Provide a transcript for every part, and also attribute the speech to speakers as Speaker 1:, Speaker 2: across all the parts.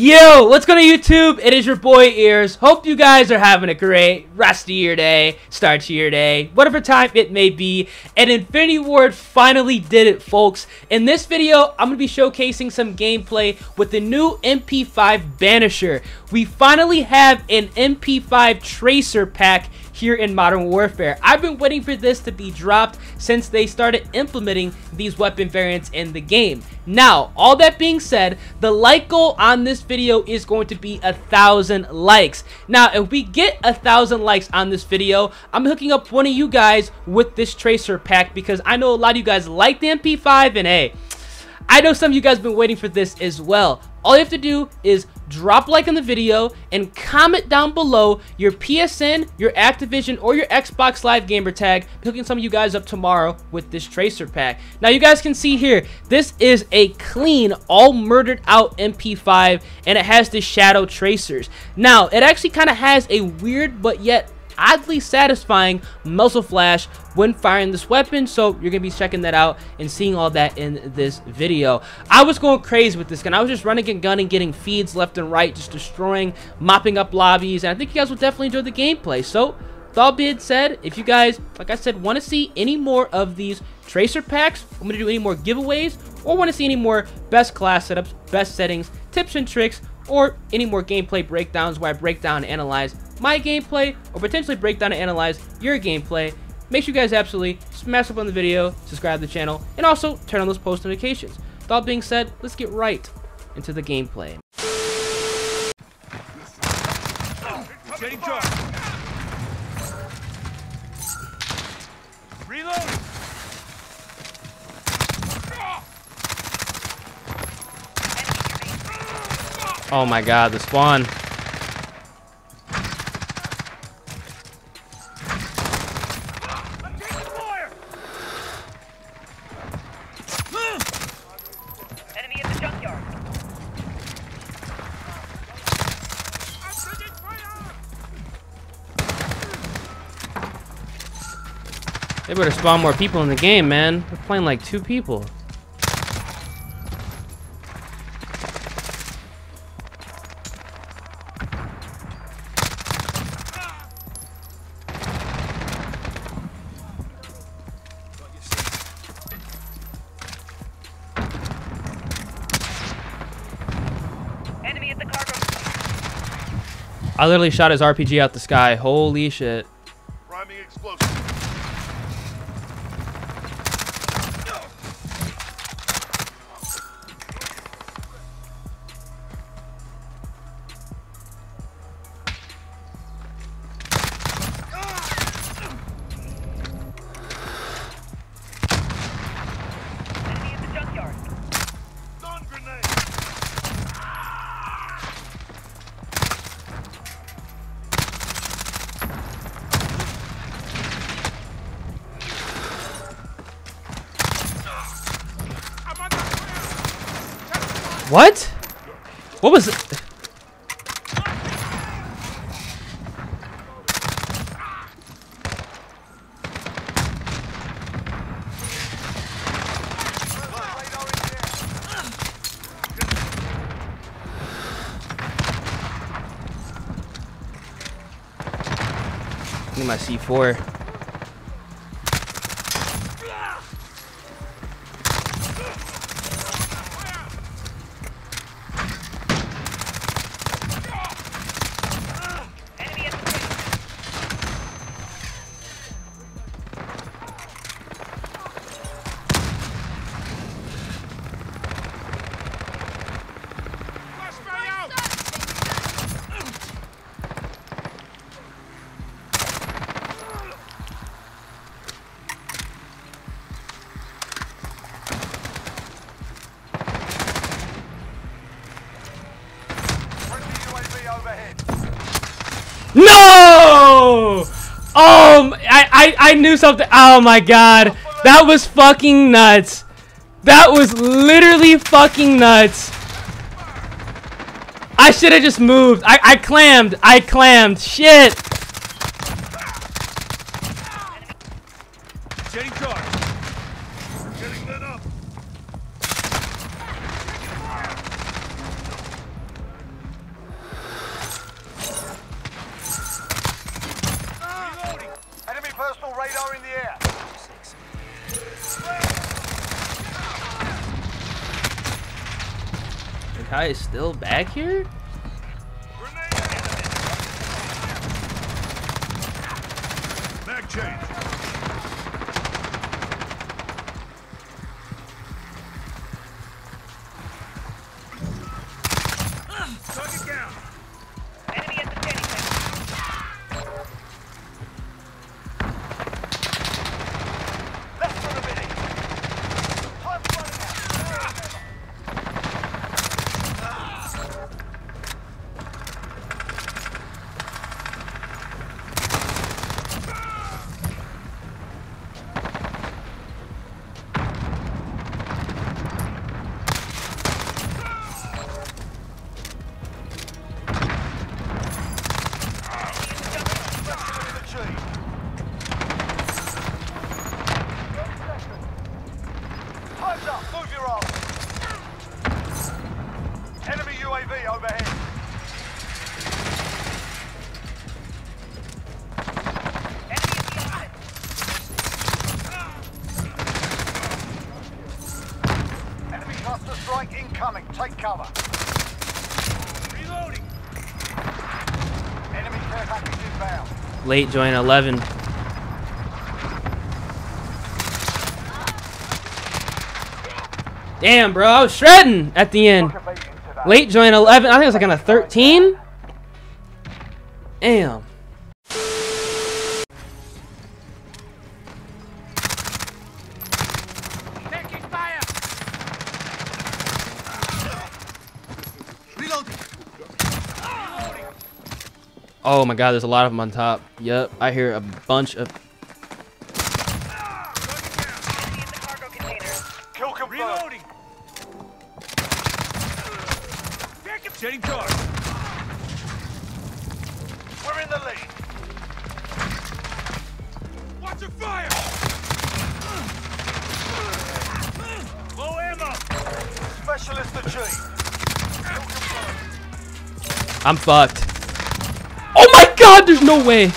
Speaker 1: Yo, what's going on YouTube? It is your boy Ears. Hope you guys are having a great rest of your day, start to your day, whatever time it may be. And Infinity Ward finally did it, folks. In this video, I'm going to be showcasing some gameplay with the new MP5 Banisher. We finally have an MP5 Tracer pack here in Modern Warfare. I've been waiting for this to be dropped since they started implementing these weapon variants in the game. Now, all that being said, the like goal on this video is going to be a thousand likes. Now, if we get a thousand likes on this video, I'm hooking up one of you guys with this Tracer pack because I know a lot of you guys like the MP5 and hey, I know some of you guys have been waiting for this as well. All you have to do is drop like on the video and comment down below your PSN, your Activision, or your Xbox Live gamer tag. Picking some of you guys up tomorrow with this Tracer pack. Now you guys can see here, this is a clean, all murdered out MP5 and it has the shadow tracers. Now, it actually kind of has a weird but yet oddly satisfying muzzle flash when firing this weapon so you're gonna be checking that out and seeing all that in this video. I was going crazy with this gun. I was just running and gunning getting feeds left and right just destroying mopping up lobbies and i think you guys will definitely enjoy the gameplay. So with all being said if you guys like i said want to see any more of these tracer packs i'm going to do any more giveaways or want to see any more best class setups best settings tips and tricks or any more gameplay breakdowns where I break down and analyze my gameplay or potentially break down and analyze your gameplay, make sure you guys absolutely smash up on the video, subscribe to the channel, and also turn on those post notifications. With all being said, let's get right into the gameplay. Reload! Oh my god, the spawn. They better spawn more people in the game, man. We're playing like two people. I literally shot his RPG out the sky. Holy shit. What? What was it? My C4. I, knew something. Oh my god. That was fucking nuts. That was literally fucking nuts. I should have just moved. I, I clammed. I clammed. Shit. Still back here?
Speaker 2: Mag change. Target
Speaker 1: Late join 11. Damn, bro. I was shredding at the end. Late join 11. I think it was like on a 13. Damn. Oh my god, there's a lot of them on top. Yep, I hear a bunch of.
Speaker 2: Target down.
Speaker 3: Enemy in the cargo container.
Speaker 4: Kill confirmed.
Speaker 2: Reloading. Getting charged.
Speaker 4: We're in the lead.
Speaker 2: Watch your fire. Low ammo.
Speaker 4: Specialist achieved.
Speaker 1: I'm fucked. God, there's no way.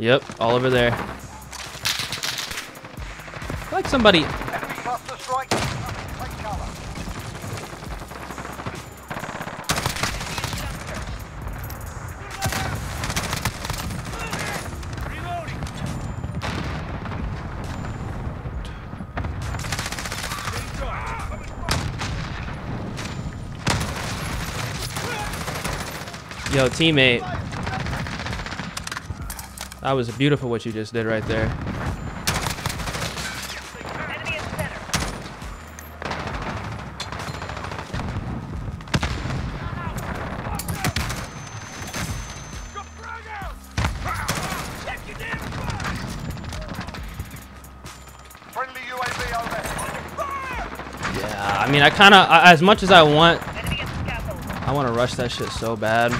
Speaker 1: Yep, all over there. Like somebody.
Speaker 4: Enemy cluster strike. Take cover.
Speaker 2: Reloading. Getting charged.
Speaker 1: Yo, teammate. That was beautiful what you just did right there.
Speaker 3: Enemy at center.
Speaker 2: Go frag out. Check your damn fire.
Speaker 4: Friendly UAV overhead.
Speaker 1: Yeah, I mean, I kind of, as much as I want,
Speaker 3: Enemy at the scaffold.
Speaker 1: I want to rush that shit so bad.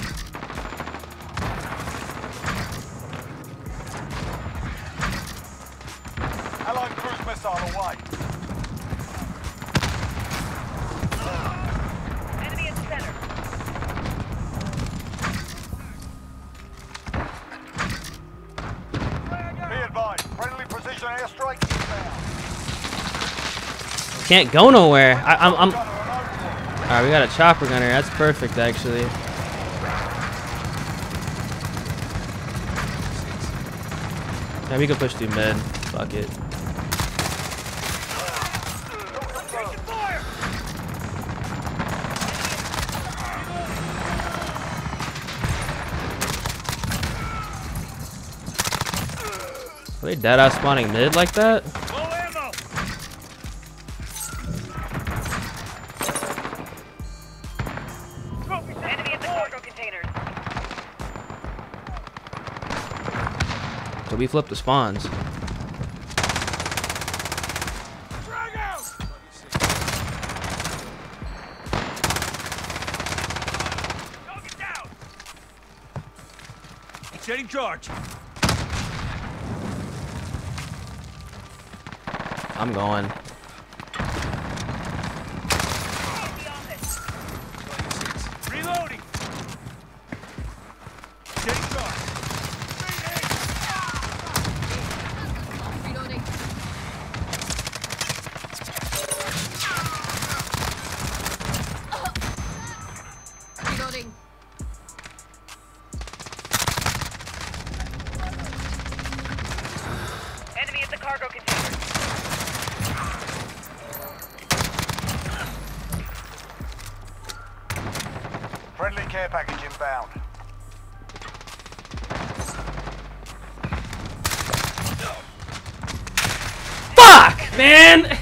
Speaker 1: Can't go nowhere. I, I'm, I'm. All right, we got a chopper gunner. That's perfect, actually. Yeah, we can push through mid. Fuck it. Are they dead ass spawning mid like that? So we flip the spawns.
Speaker 2: Setting charge.
Speaker 1: I'm going.
Speaker 4: Package inbound.
Speaker 1: Fuck, man!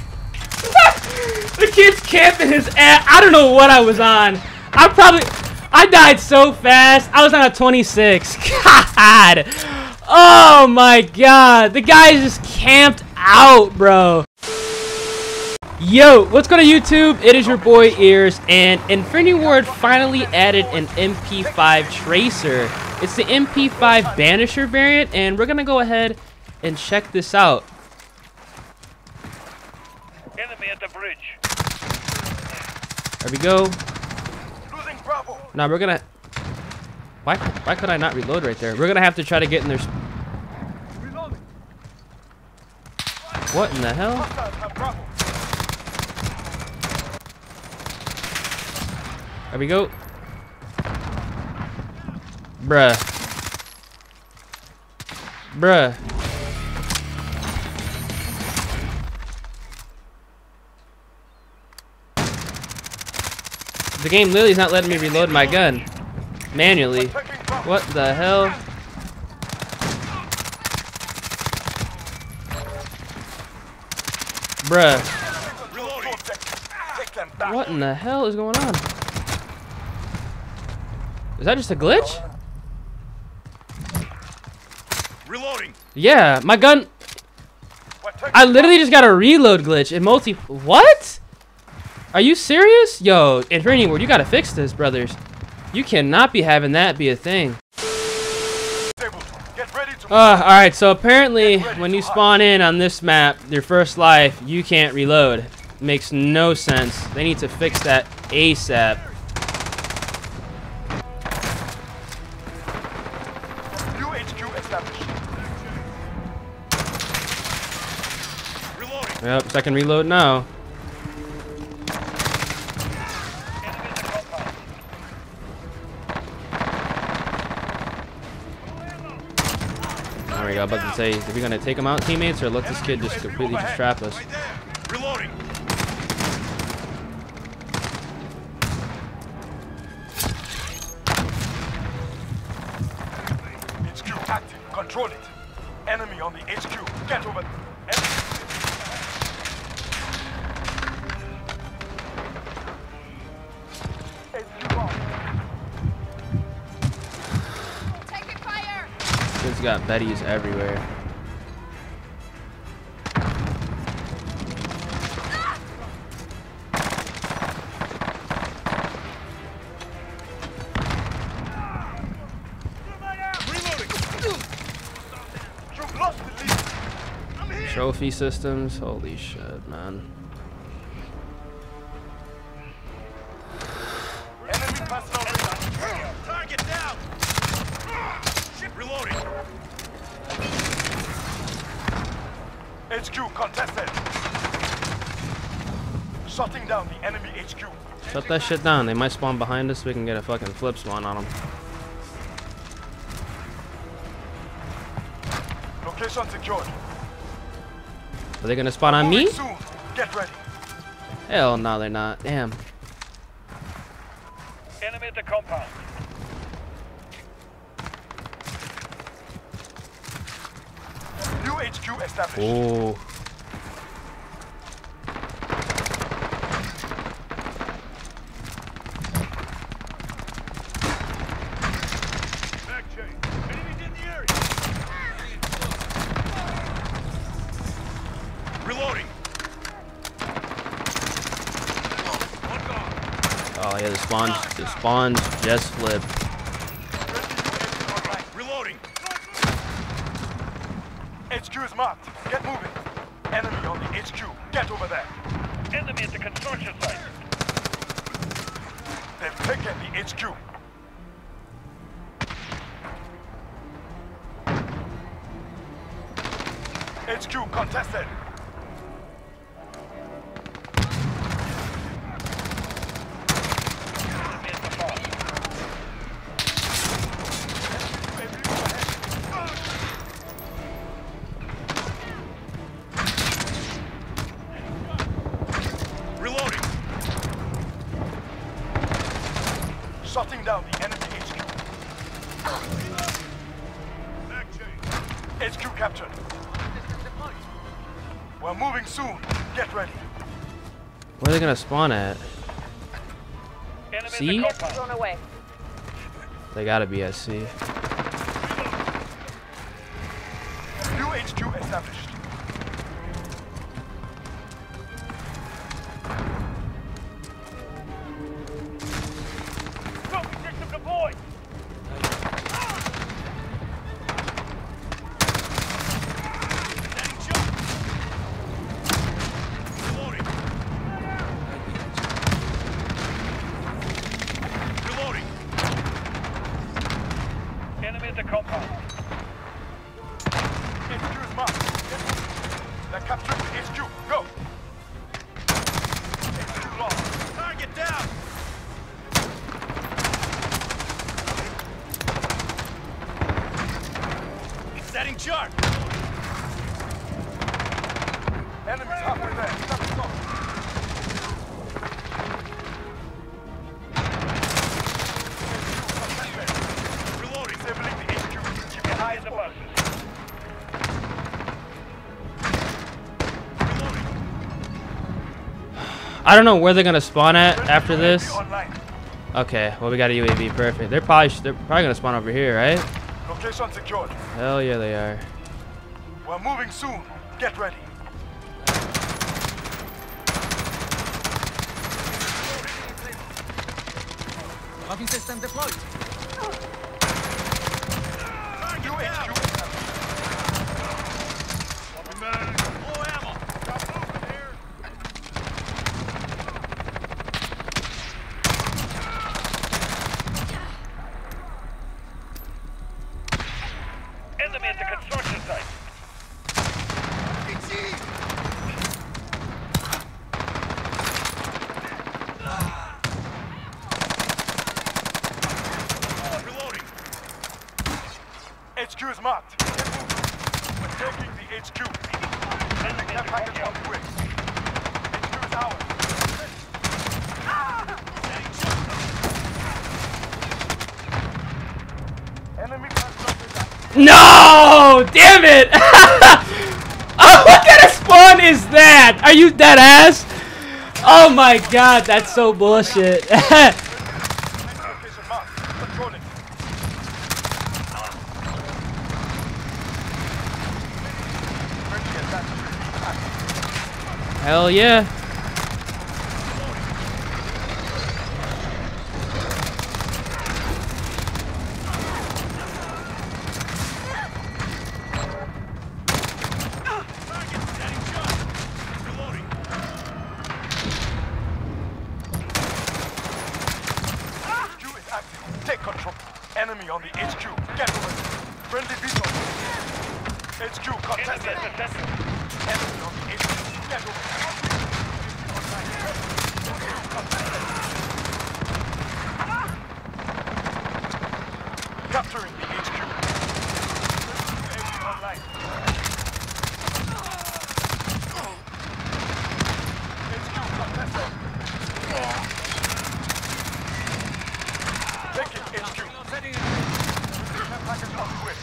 Speaker 1: the kid's camping his ass. I don't know what I was on. I probably. I died so fast. I was on a 26. God. Oh my god. The guy is just camped out, bro. Yo, what's going on YouTube? It is your boy Ears, and Infinity Ward finally added an MP5 tracer. It's the MP5 Banisher variant, and we're gonna go ahead and check this out.
Speaker 2: Enemy at the bridge.
Speaker 1: There we go.
Speaker 4: Losing Bravo.
Speaker 1: Now we're gonna. Why? Why could I not reload right there? We're gonna have to try to get in there. What in the hell?
Speaker 4: Hostiles have Bravo.
Speaker 1: There we go. Bruh. Bruh. The game literally is not letting me reload my gun manually. What the hell? Bruh.
Speaker 4: Reloading. Take them back.
Speaker 1: What in the hell is going on? Is that just a glitch?
Speaker 2: Reloading.
Speaker 1: Yeah, my gun. I literally just got a reload glitch in multi. What? Are you serious? Yo, Infinity Ward, you gotta fix this, brothers. You cannot be having that be a thing.
Speaker 4: Table. Get ready to
Speaker 1: Uh, alright, so apparently when you spawn in on this map, your first life, you can't reload. Makes no sense. They need to fix that ASAP.
Speaker 2: Reloading.
Speaker 1: Yep, second reload now. There we go, about to say, are we gonna take him out, teammates, or let this kid just completely just trap us?
Speaker 4: Control it. Enemy on the HQ. Get over. Enemy. HQ on.
Speaker 5: Taking fire.
Speaker 1: Kid's got Betties everywhere. Trophy systems, holy shit, man.
Speaker 4: Enemy personnel radar.
Speaker 2: Target down. Shit. Reloading.
Speaker 4: HQ contested. Shutting down the enemy HQ.
Speaker 1: Shut that shit down. They might spawn behind us. We can get a fucking flip spawn on them.
Speaker 4: Location secured.
Speaker 1: Are they gonna spawn on me?
Speaker 4: Get ready.
Speaker 1: Hell no, they're not. Damn.
Speaker 2: Enemy at the compound.
Speaker 4: New HQ established.
Speaker 1: Oh.
Speaker 2: Back chain. Enemies in the area. Reloading. One gone.
Speaker 1: Oh yeah, the the spawn just flipped. Gonna spawn at?
Speaker 2: Enemy
Speaker 1: See?
Speaker 2: at the compound.
Speaker 3: Thrown away.
Speaker 1: They gotta be at C.
Speaker 4: New HQ established.
Speaker 2: Setting chart.
Speaker 4: Enemies halfway there. Stop, stop. The HQ. Keep your eyes
Speaker 2: the
Speaker 4: open.
Speaker 2: buses. Reloading.
Speaker 1: I don't know where they're gonna spawn at after this. Okay, well we got a UAV, perfect. They're probably they're probably gonna spawn over here, right?
Speaker 4: Location secured.
Speaker 1: Hell yeah, they are.
Speaker 4: We're moving soon. Get ready.
Speaker 6: Locking system deployed.
Speaker 4: New HQ established.
Speaker 2: Swapping mag. Low ammo. Got movement here. Enemy at the construction site. Reloading.
Speaker 4: We're taking the HQ. Package. HQ is ours.
Speaker 1: No! Damn it! oh, what kind of spawn is that? Are you dead ass? Oh my god, that's so bullshit.
Speaker 4: Location marked. Control it. Friendly attack.
Speaker 1: Hell yeah.
Speaker 2: Target. Setting shot. Reloading.
Speaker 4: HQ is active. Take control. Enemy on the HQ. Get over there. Friendly vehicle. HQ
Speaker 2: Enemy
Speaker 4: contested.
Speaker 2: at the center.
Speaker 4: Enemy on the HQ. Get over there. Capturing the HQ. UAV online. HQ contested. Taking HQ.
Speaker 6: Setting it.
Speaker 4: Care package on the way.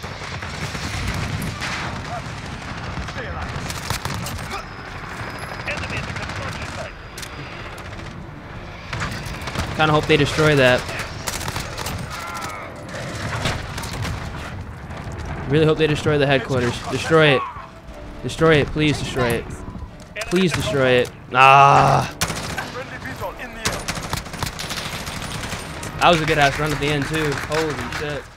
Speaker 4: Stay alive.
Speaker 2: Enemy at the construction site.
Speaker 1: Kind of hope they destroy that. Really hope they destroy the headquarters. Destroy it. Destroy it. Please destroy it. Please destroy it. Ah. That was a good ass run at the end too. Holy shit.